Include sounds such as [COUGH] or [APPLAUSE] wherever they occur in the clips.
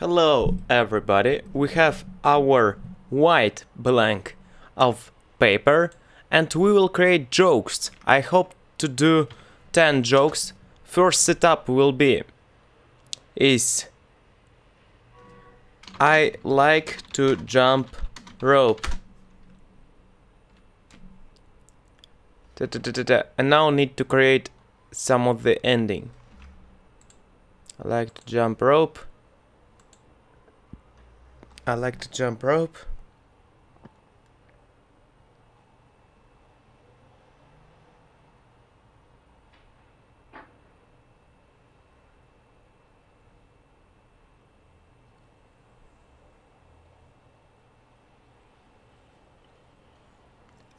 Hello everybody, we have our white blank of paper and we will create jokes. I hope to do 10 jokes. First setup will be is I like to jump rope. Da, da, da. And now need to create some of the ending. I like to jump rope. I like to jump rope.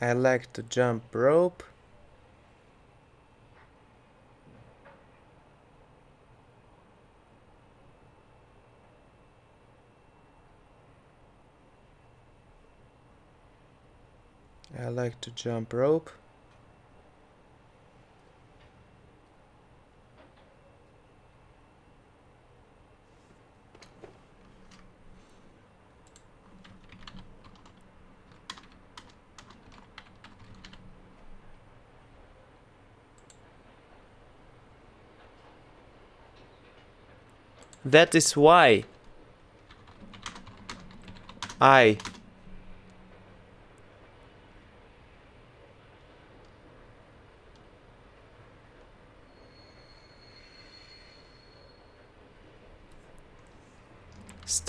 I like to jump rope. I like to jump rope. That is why I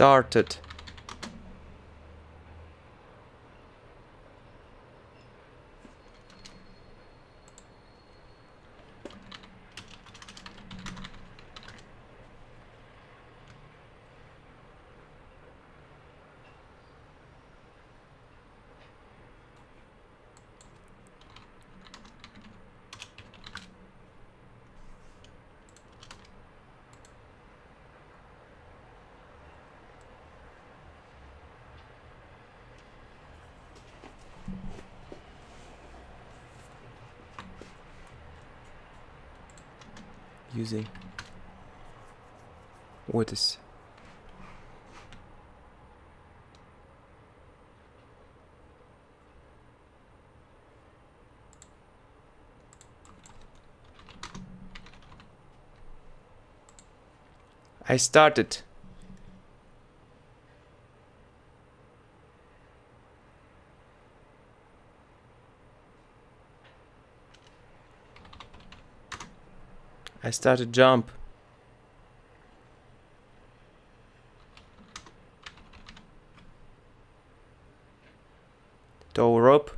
started using what is I started I started jump. Tow rope.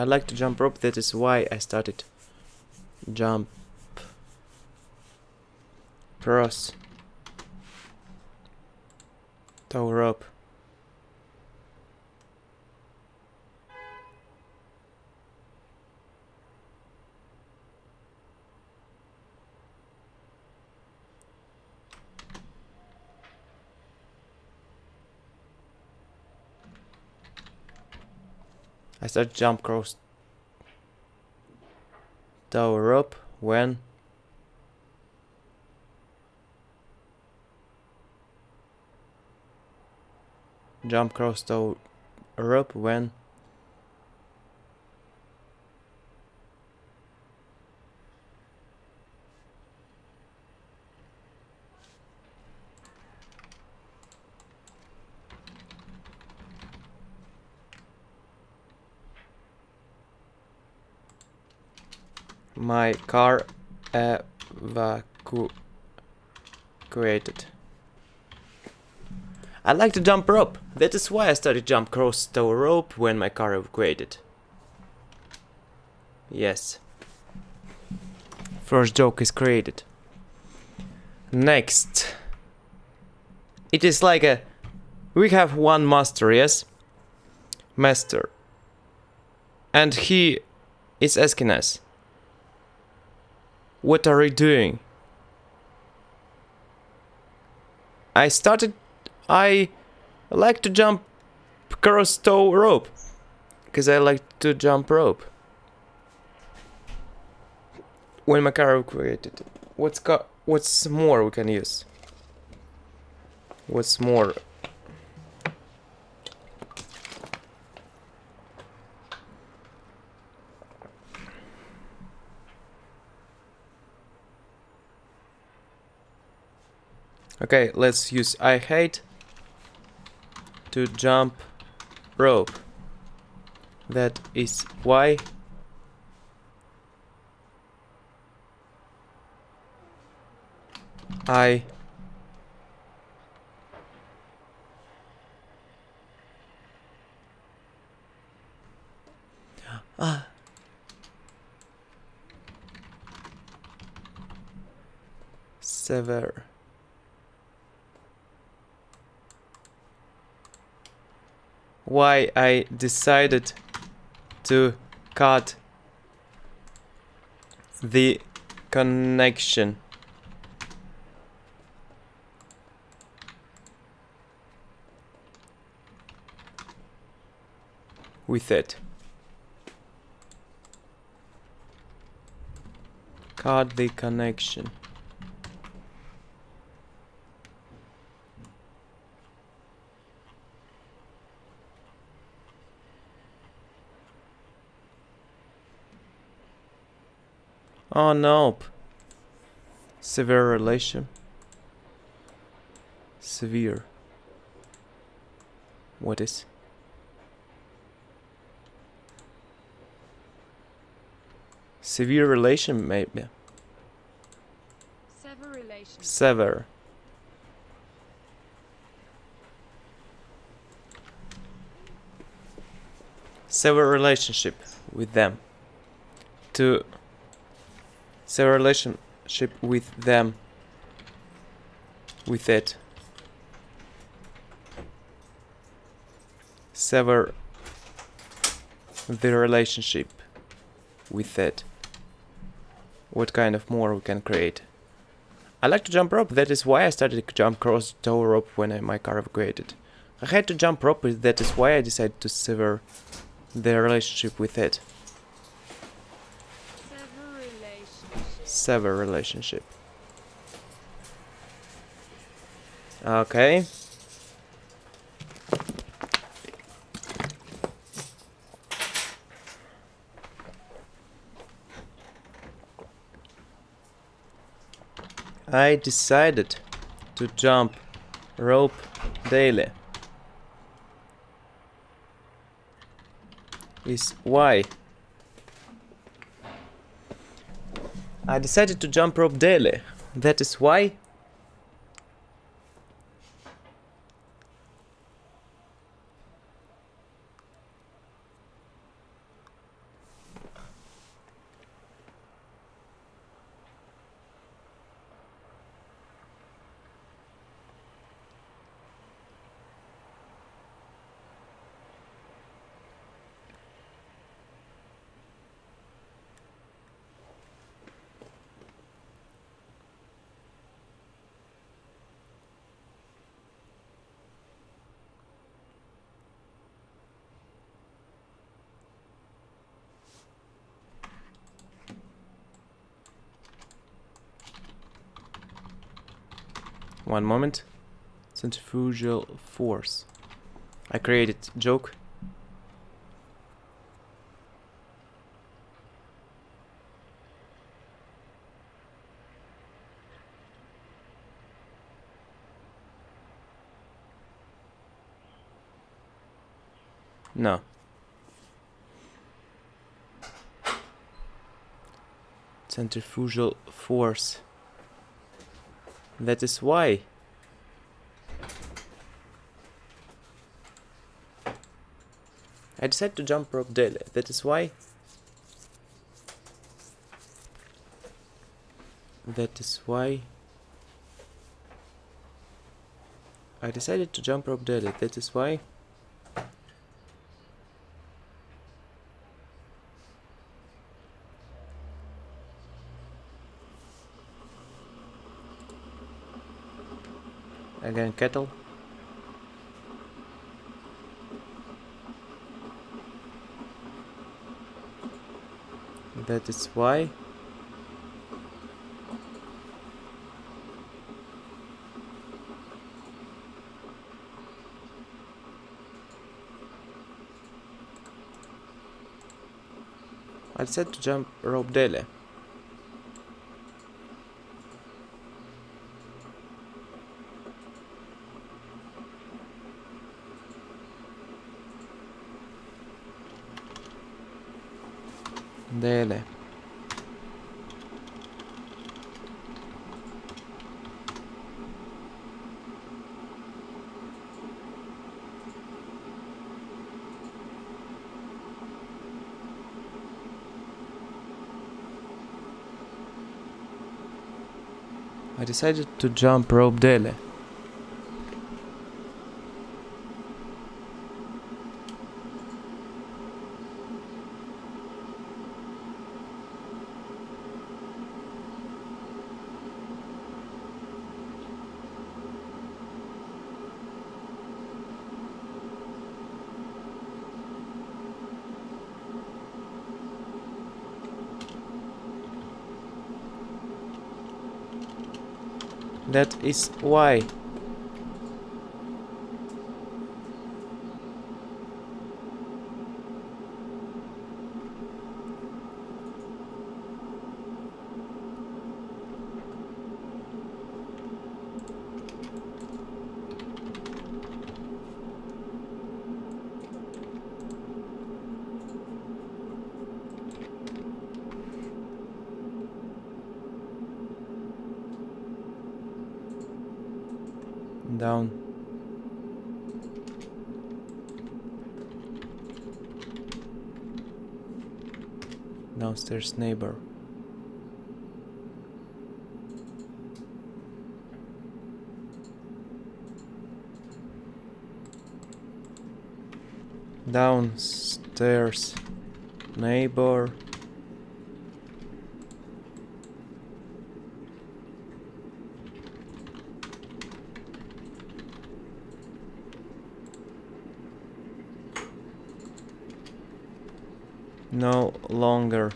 I like to jump rope, that is why I started. Jump. Cross. Tower up I start jump cross tower up when jump cross tower up when my car evacuated. I like to jump rope. That is why I started jump cross tower rope when my car evacuated. Yes. First joke is created. Next. It is like a... We have one master, yes? Master. And he is asking us. What are you doing? I started... I like to jump cross tow rope. Because I like to jump rope. When my car created. What's? What's more we can use? What's more? Okay, let's use I hate to jump rope. That is why I ah sever why I decided to cut the connection with it. Cut the connection. Oh nope. Severe relation. Severe. What is? Severe relation, maybe. Sever relation. Sever. Sever relationship with them. To sever relationship with them. With it. Sever the relationship with it what kind of more we can create. I like to jump rope, that is why I started to jump cross tow rope when I, my car upgraded. I had to jump rope, that is why I decided to sever the relationship with it. Sever relationship. Sever relationship. Okay. I decided to jump rope daily. Is why I decided to jump rope daily. That is why One moment. Centrifugal force. I created joke. No. Centrifugal force. That is why. I decided to jump rope daily. That is why. That is why. I decided to jump rope daily. That is why. Again, kettle. That is why. I said to jump rope daily. I decided to jump rope daily. That is why. Downstairs neighbor. Downstairs neighbor. No longer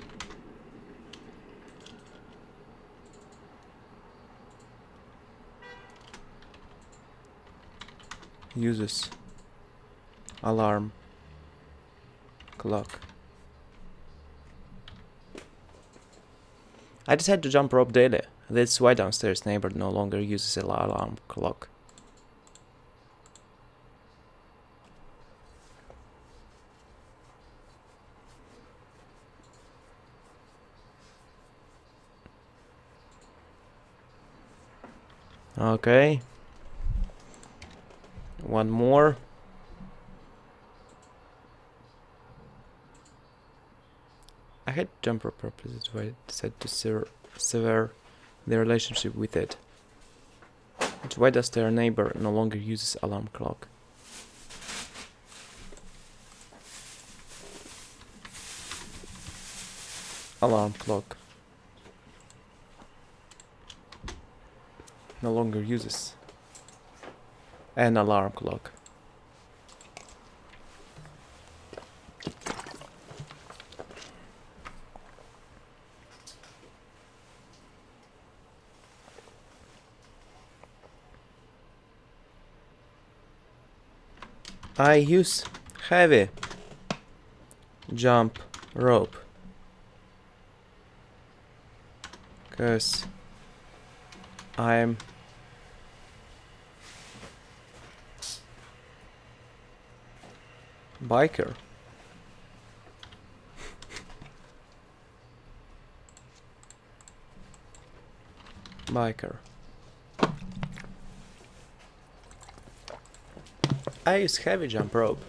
uses alarm clock. I decided to jump rope daily. That's why downstairs neighbor no longer uses alarm clock. Okay. One more. I had jumper purposes why I decided to sever, sever the relationship with it. But why does their neighbor no longer uses alarm clock? Alarm clock. No longer uses an alarm clock. I use heavy jump rope because I'm biker. biker. I use heavy jump rope.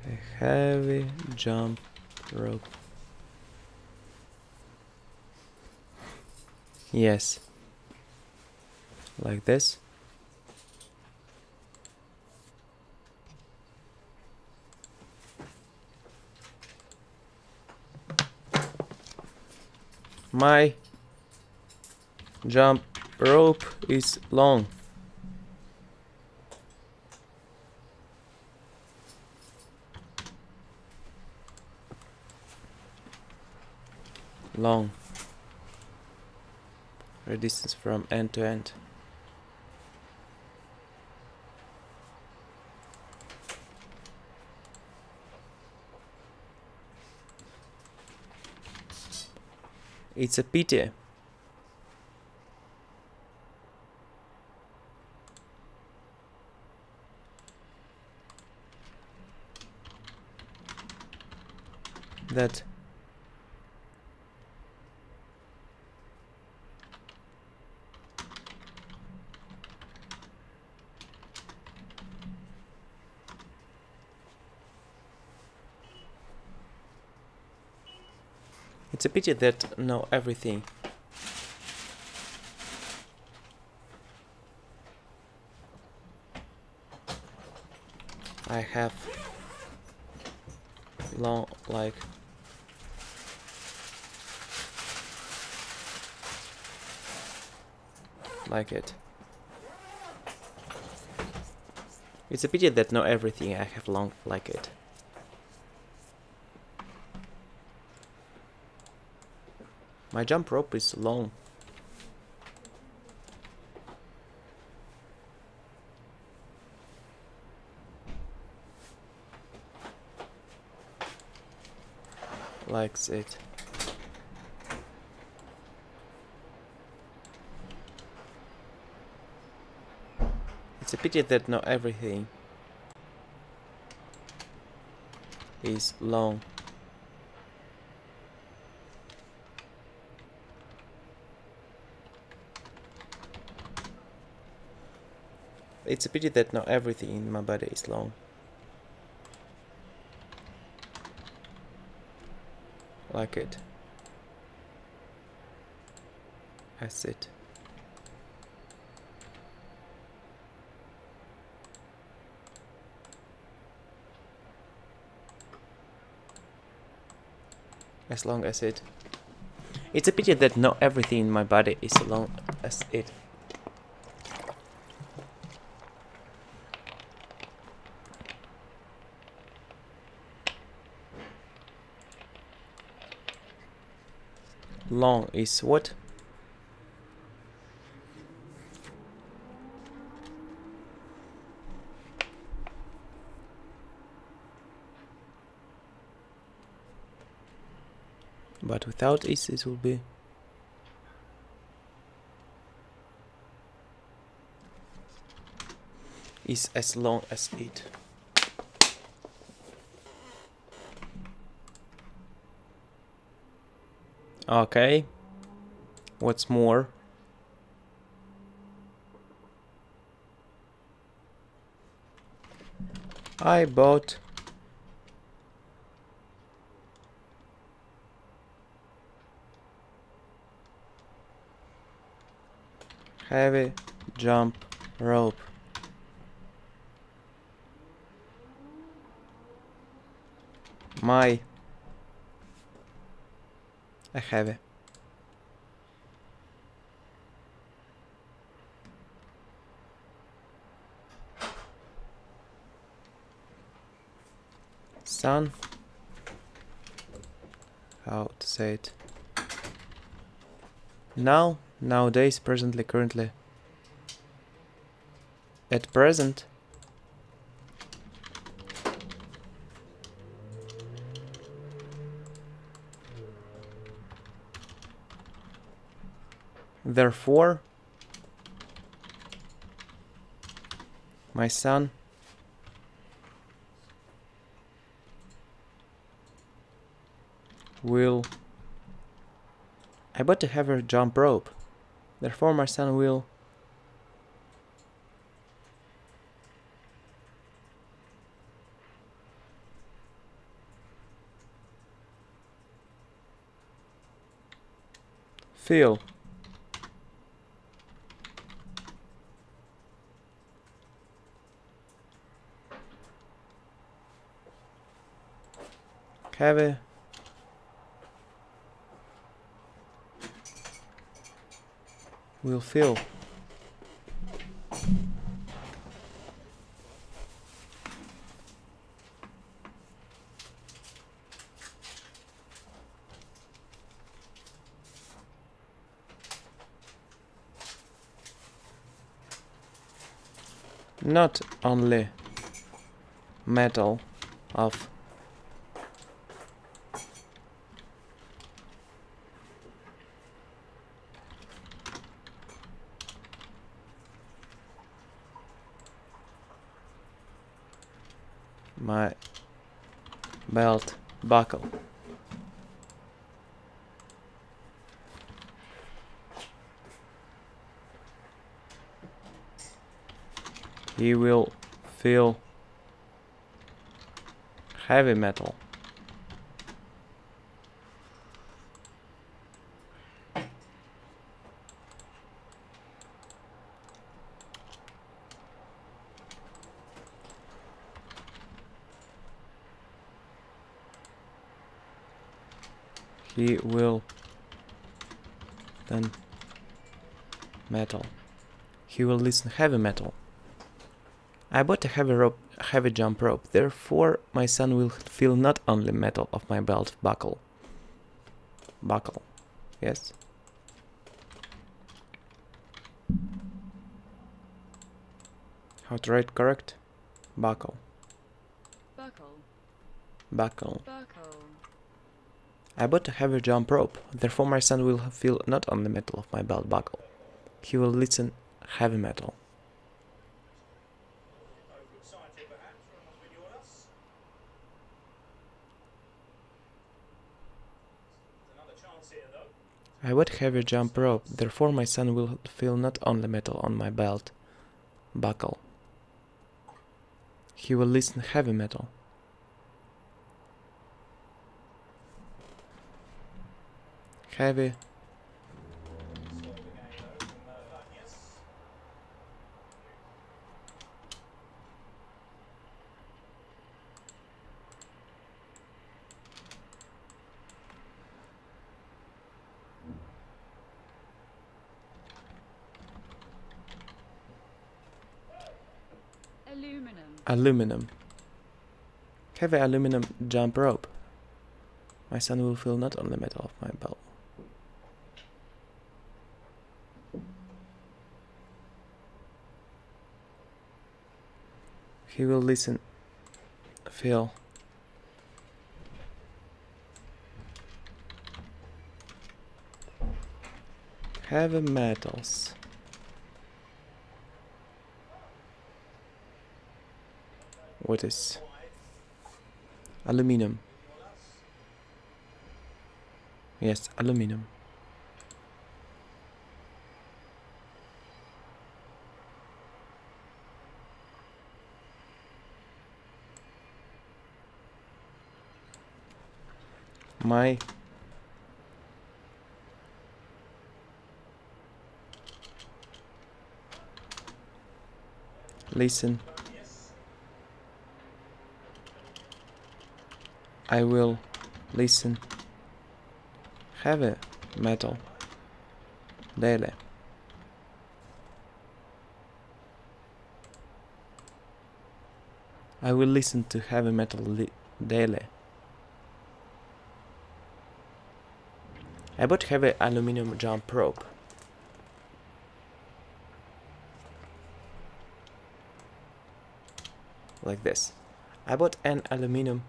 Okay, heavy jump rope. Yes. Like this. My jump rope is long. Long. A distance from end to end. It's a pity. That a pity that know everything. I have long like like it. It's a pity that know everything I have long like it. My jump rope is long. Likes it. It's a pity that not everything is long. It's a pity that not everything in my body is long. Like it. That's it. As long as it. It's a pity that not everything in my body is long as it. Long is what? But without is it will be is as long as it. Okay. What's more? I bought heavy jump rope. My I have it. Son. How to say it? Now, nowadays, presently, currently. At present, Therefore, my son will I bought a heavy jump rope. Therefore my son will feel heavy will feel not only metal of my belt buckle. He will feel heavy metal. He will then metal. He will listen heavy metal. I bought a heavy rope, heavy jump rope. Therefore, my son will feel not only metal of my belt buckle. Buckle. Yes. How to write correct? Buckle. Buckle. Buckle. Buckle. I bought a heavy jump rope. Therefore, my son will feel not only metal of my belt buckle. He will listen heavy metal. I bought heavy jump rope. Therefore, my son will feel not only metal on my belt buckle. He will listen heavy metal. Heavy Swerve again though from Vanyas. Aluminum. aluminum. Heavy aluminum jump rope. My son will feel not only metal of my belt. He will listen, feel. Heavy metals. What is aluminum? Yes, aluminum. My listen. I will listen heavy metal daily. I will listen to heavy metal daily. I bought heavy aluminum jump rope. Like this. I bought an aluminum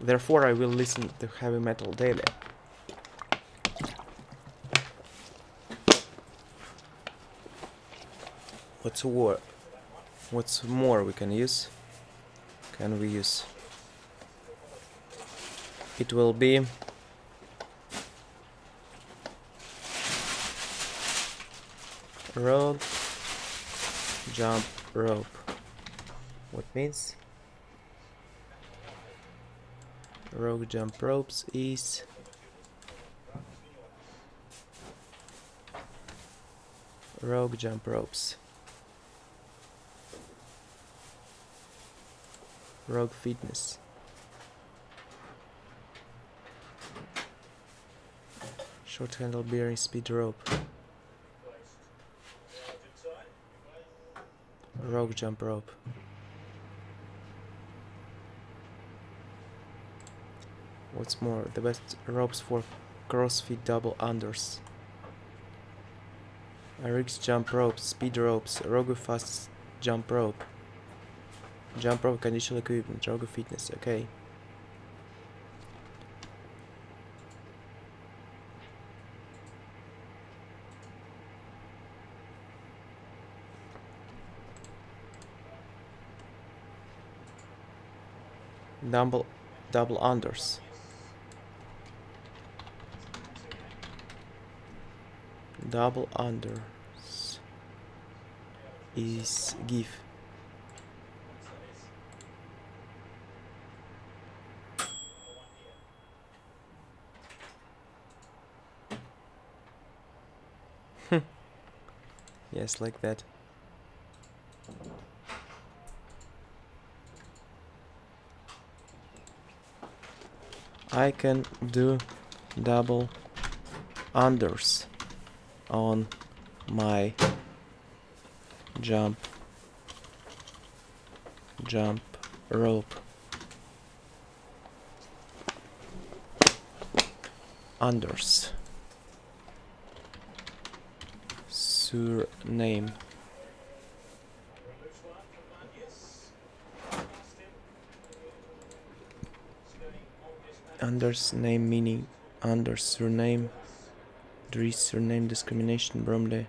Therefore, I will listen to heavy metal daily. What's more? What's more we can use? Can we use? It will be rogue jump rope. What means? rogue jump ropes is rogue jump ropes rogue fitness Short handle bearing speed rope. Rogue jump rope. What's more, the best ropes for CrossFit double unders. RX jump ropes, speed ropes, Rogue fast jump rope. Jump rope conditional equipment, Rogue fitness, okay. Double double unders. Double unders is give. [LAUGHS] yes, like that. I can do double unders on my jump jump rope. Unders. Surname unders name meaning under surname. There is surname discrimination Bromley.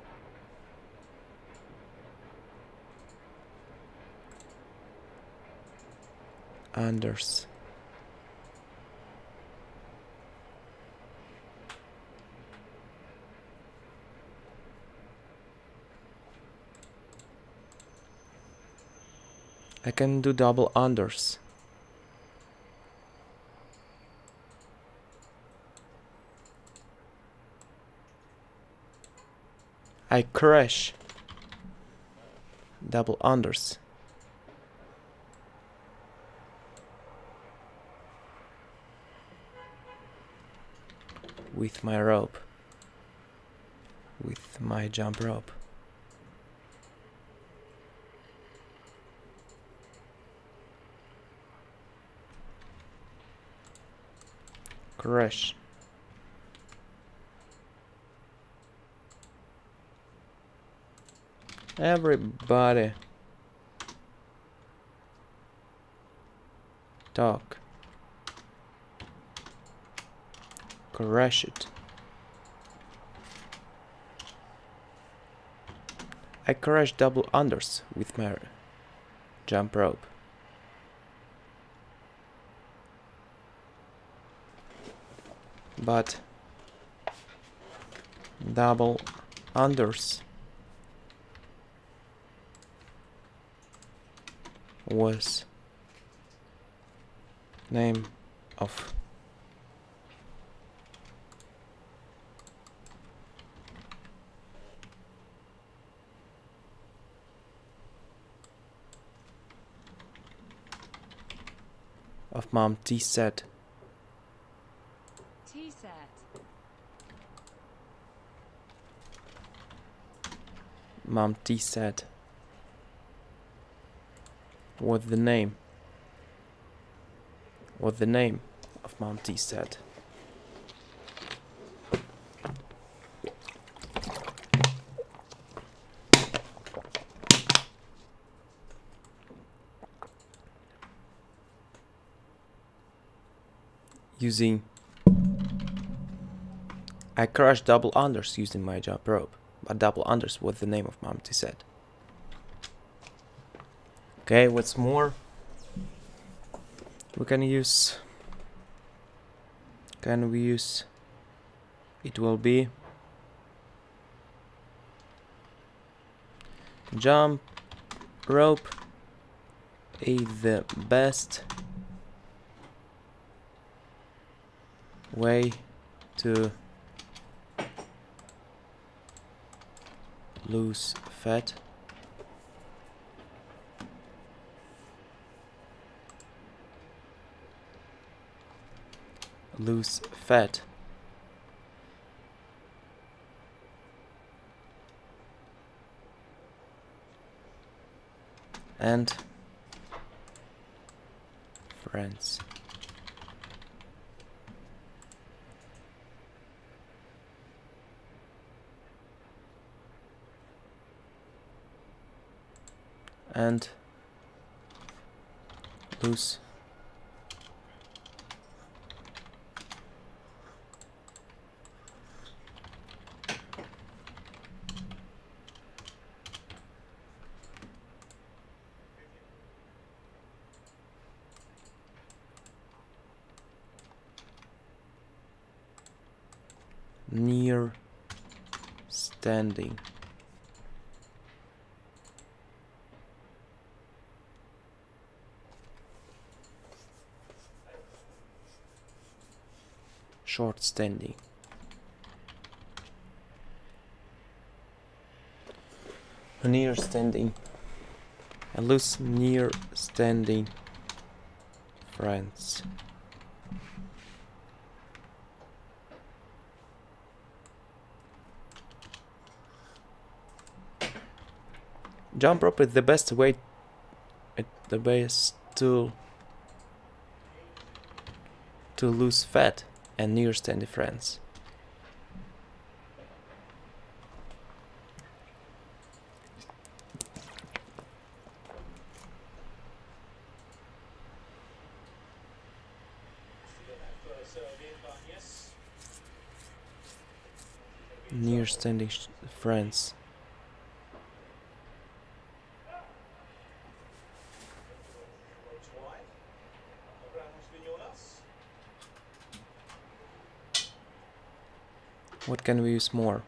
Anders. I can do double unders I crash. Double unders. With my rope. With my jump rope. Crash Everybody talk. Crash it. I crash double unders with my jump rope. But double unders was name of of mom T set T set. mom T set what the name? What the name of T set using I crushed double unders using my jump rope but double unders what the name of T set Okay, what's more? We can use. Can we use? It will be. Jump rope is the best way to lose fat. loose fat. And friends. And loose standing short standing. Near standing. A loose near standing. Friends Jump rope is the best way, the best tool to lose fat and near standing friends. Near standing friends. What can we use more?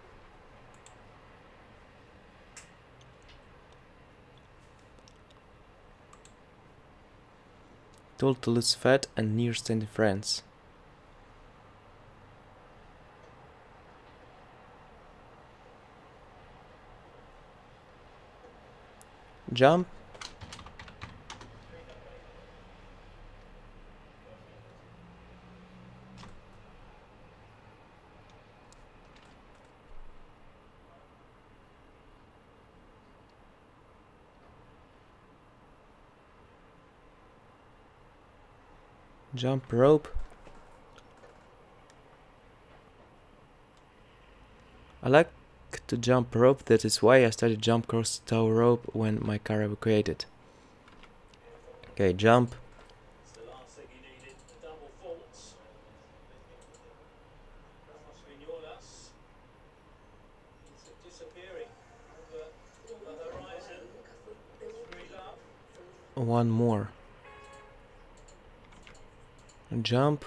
Told to lose fat and near standing friends. Jump. Jump rope. I like to jump rope, that is why I started jump cross tower rope when my car evacuated. Okay, jump. One the Jump.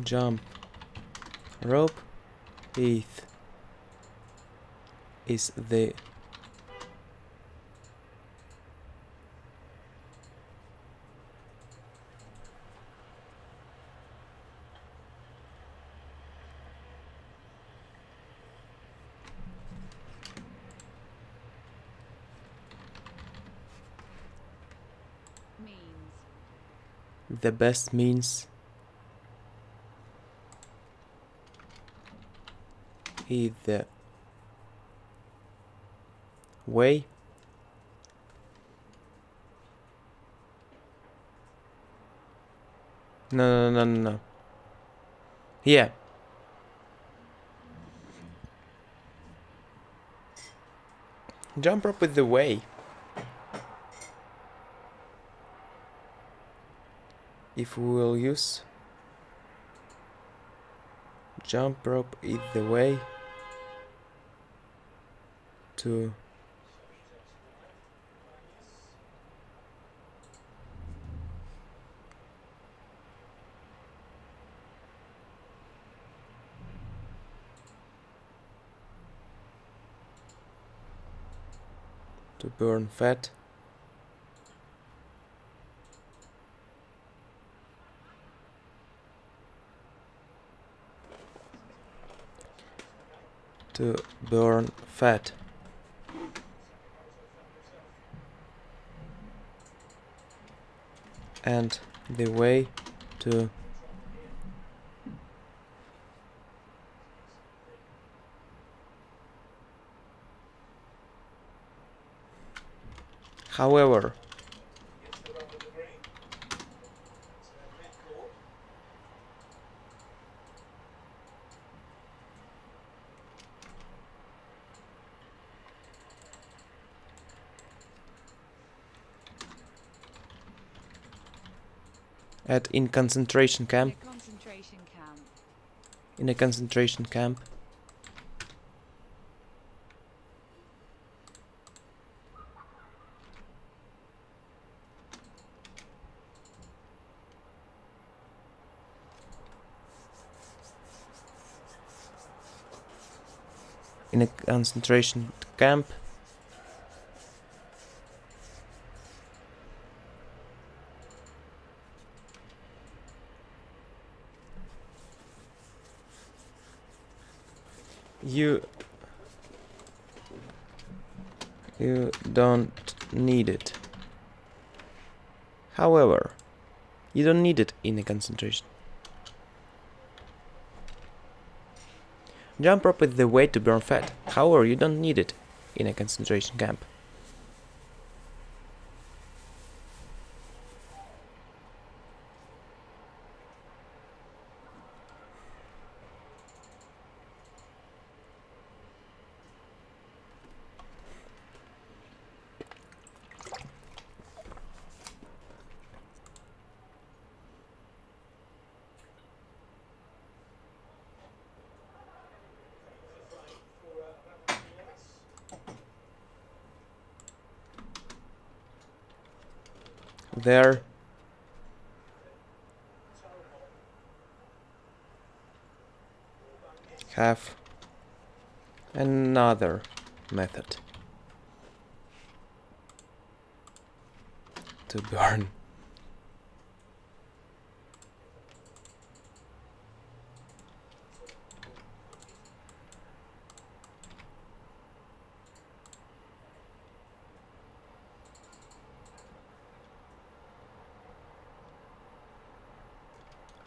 Jump. Rope. ETH. Is the the best means the way no no no no no. Yeah. Jump up with the way. If we will use jump rope the way to to burn fat. To burn fat. And the way to However, Gets the run with the green. So mid court. At in concentration camp, In a concentration camp. in a concentration camp, in a concentration camp, you you don't need it. However you don't need it in a concentration. Jump rope is the way to burn fat. However you don't need it in a concentration camp there. Have another method to burn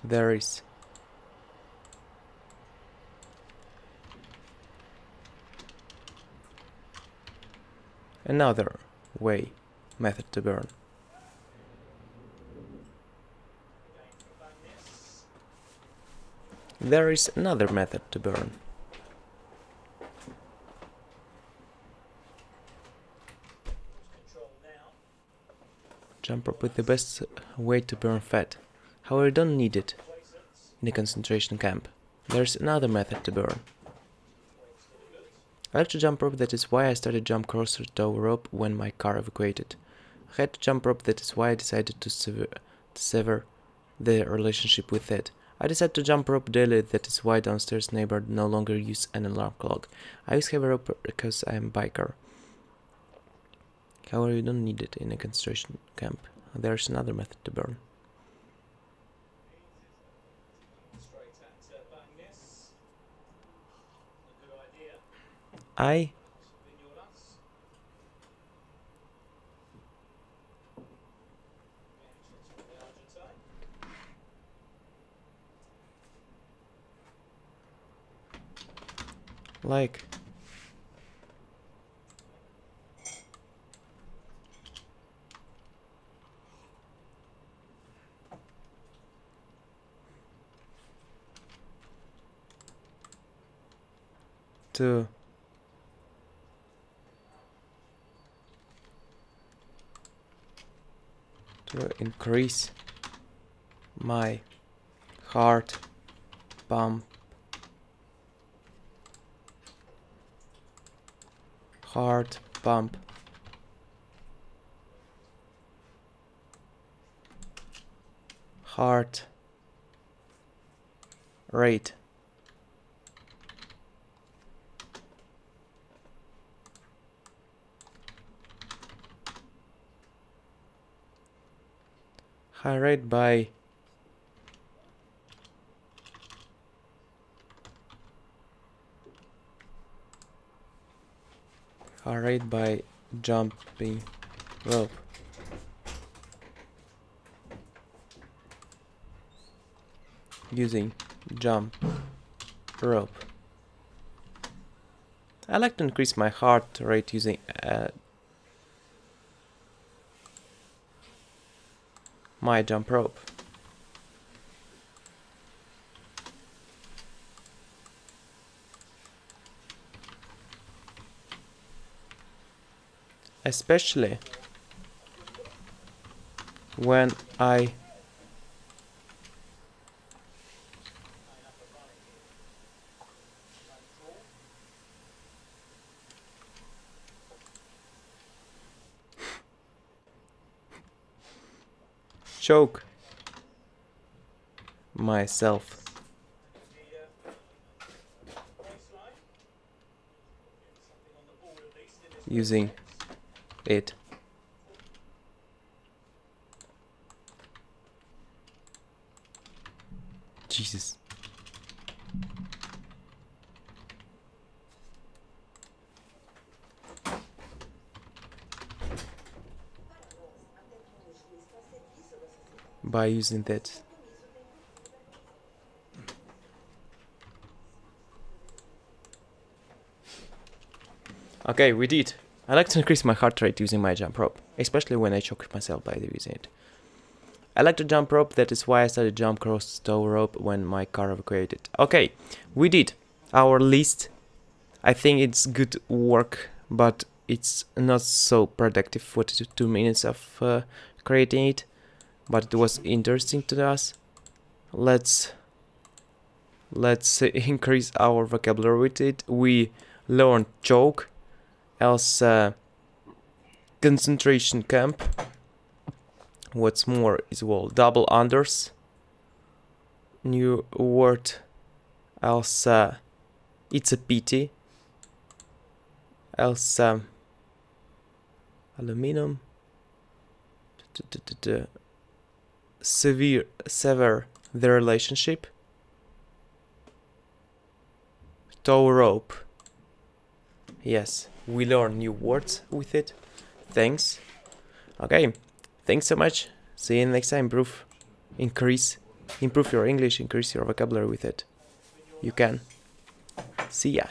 there is. Another way method to burn. There is another method to burn. Jump up with the best way to burn fat however you don't need it in a concentration camp there's another method to burn. I like to jump rope, that is why I started jump crosser tow rope when my car evacuated. I had to jump rope, that is why I decided to sever, to sever the relationship with it. I decided to jump rope daily, that is why downstairs neighbor no longer use an alarm clock. I use heavy rope because I am biker. However, you don't need it in a concentration camp. There's another method to burn. Straight at uh, Van Ness. A good idea. I like. To to increase my heart pump. Heart pump. Heart rate high rate by high rate by jumping rope. Using jump rope. I like to increase my heart rate using uh, my jump rope. Especially when I choke myself using it. Jesus. By using that. Okay, we did. I like to increase my heart rate using my jump rope, especially when I choke myself by using it. I like to jump rope, that is why I started jump cross tow rope when my car evacuated. Okay, we did our list. I think it's good work, but it's not so productive for two, minutes of uh, creating it, but it was interesting to us. Let's let's [LAUGHS] increase our vocabulary with it. We learned choke, else uh, concentration camp. What's more is well double unders. New word, else uh, it's a pity. Else um, aluminum. Severe, sever the relationship. Tow rope. Yes, we learn new words with it. Thanks. Okay, thanks so much. See you next time. Improve, increase, improve your English, increase your vocabulary with it. You can. See ya.